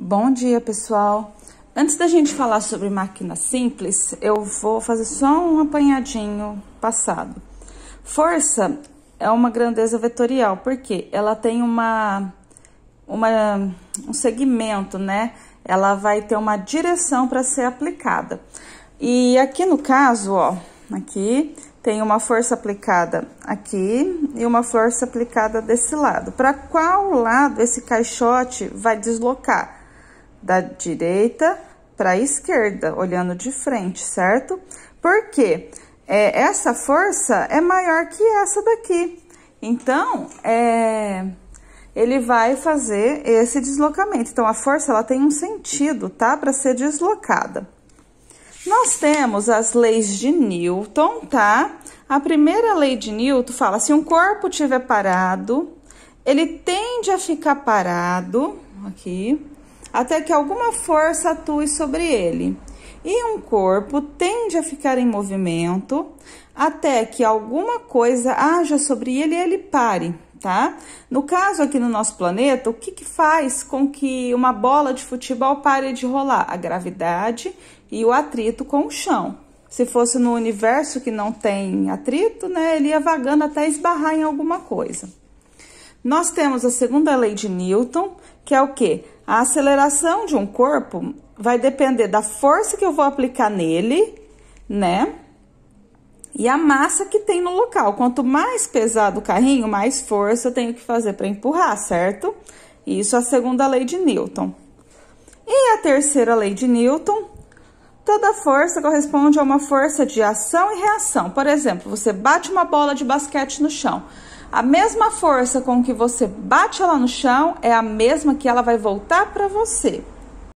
Bom dia, pessoal. Antes da gente falar sobre máquina simples, eu vou fazer só um apanhadinho passado. Força é uma grandeza vetorial, porque ela tem uma, uma um segmento, né? Ela vai ter uma direção para ser aplicada. E aqui no caso, ó, aqui tem uma força aplicada aqui e uma força aplicada desse lado. Para qual lado esse caixote vai deslocar? Da direita para a esquerda, olhando de frente, certo? Porque é, essa força é maior que essa daqui. Então, é, ele vai fazer esse deslocamento. Então, a força ela tem um sentido, tá? Para ser deslocada. Nós temos as leis de Newton, tá? A primeira lei de Newton fala: se um corpo estiver parado, ele tende a ficar parado, aqui, até que alguma força atue sobre ele. E um corpo tende a ficar em movimento até que alguma coisa haja sobre ele e ele pare, tá? No caso aqui no nosso planeta, o que, que faz com que uma bola de futebol pare de rolar? A gravidade e o atrito com o chão. Se fosse no universo que não tem atrito, né, ele ia vagando até esbarrar em alguma coisa. Nós temos a segunda lei de Newton, que é o quê? A aceleração de um corpo vai depender da força que eu vou aplicar nele, né? E a massa que tem no local. Quanto mais pesado o carrinho, mais força eu tenho que fazer para empurrar, certo? Isso é a segunda lei de Newton. E a terceira lei de Newton, toda força corresponde a uma força de ação e reação. Por exemplo, você bate uma bola de basquete no chão. A mesma força com que você bate ela no chão é a mesma que ela vai voltar para você.